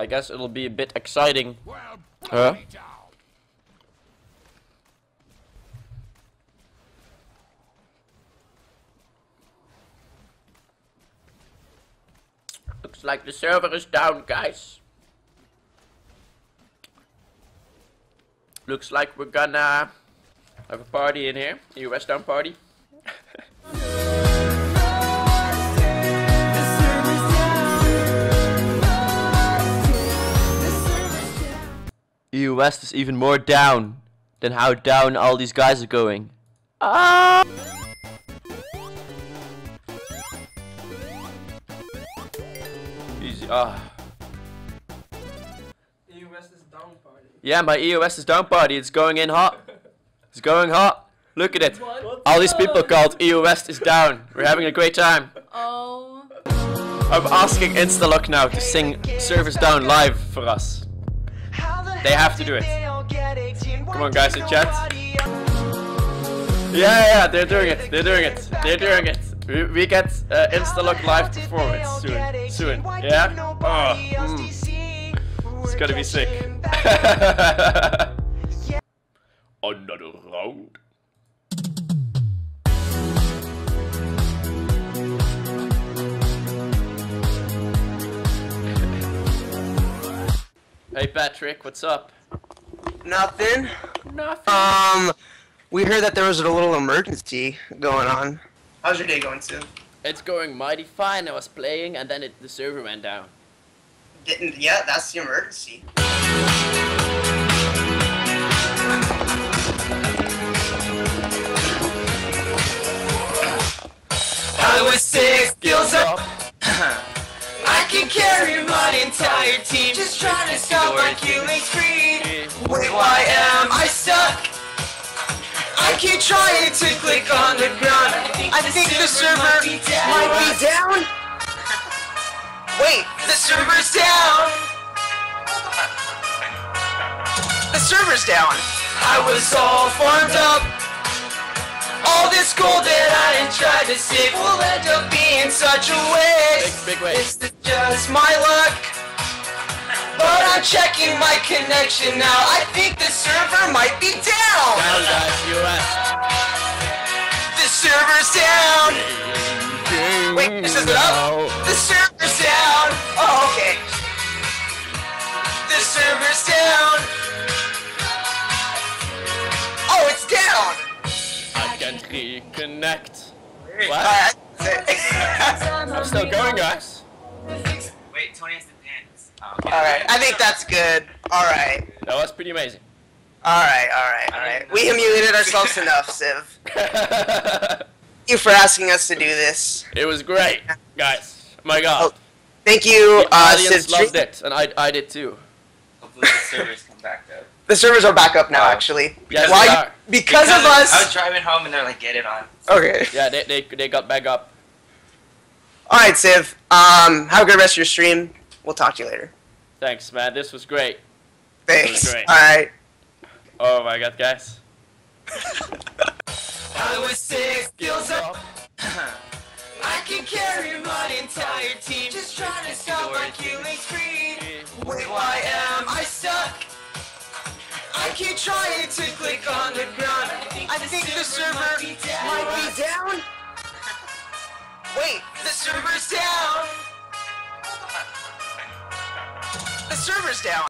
I guess it'll be a bit exciting. Huh? Looks like the server is down, guys. Looks like we're gonna have a party in here. US down party. EU West is even more down than how down all these guys are going. Ah! Easy. Ah. EOS is down party. Yeah, my EOS is down party. It's going in hot. It's going hot. Look at it. What? All these people called EOS is down. We're having a great time. Oh. I'm asking Instalok now to sing Service Down live for us. They have to do it. Come on, guys in chat. Yeah, yeah, they're doing it. They're doing it. They're doing it. We, we get uh, Instalok live performance soon. Soon. Yeah? Oh, mm. It's gonna be sick. Another round. Hey Patrick, what's up? Nothing. Nothing. Um, we heard that there was a little emergency going on. How's your day going, Sue? It's going mighty fine. I was playing and then it, the server went down. Didn't, yeah, that's the emergency. I was six skills up. I can carry my entire team. Just trying to stop my killing spree. Wait, why am I stuck? I keep trying to click on the ground. I think the server might be down. Wait, the server's down. The server's down. I was all farmed up. All this gold that I had tried to save will end up being such a waste. Big, big waste. Is just my luck? I'm checking my connection now. I think the server might be down. Down guys, US. The server's down. Wait, this is it up? The server's down. Oh, okay. The server's down. Oh, it's down. I can't reconnect. What? Uh, I'm still going, guys. Wait, Tony has to. Oh, okay. all right, I think that's good. All right, That was pretty amazing. all right, all right, all right. We humiliated ourselves enough, Siv. it Thank you for asking us to do this. It was great, guys. My God. Oh, Thank you, the uh, audience Siv. loved it, and I, I did too. Hopefully the servers come back up. The servers are back up now, actually. Yes, Why? they are. Because, of us. I was driving home and they're like, get it on. Okay. Yeah, they, they, they got back up. All right, Siv. Um, have a good rest of your stream. We'll talk to you later. Thanks, man. This was great. Thanks. great. All right. Oh my God, guys. I was six skills up. I can carry my entire team. Just trying to stop my killing spree. Wait, why am I stuck? I keep trying to click on the ground. I think the server might be down. Wait, the server's down. Server's down.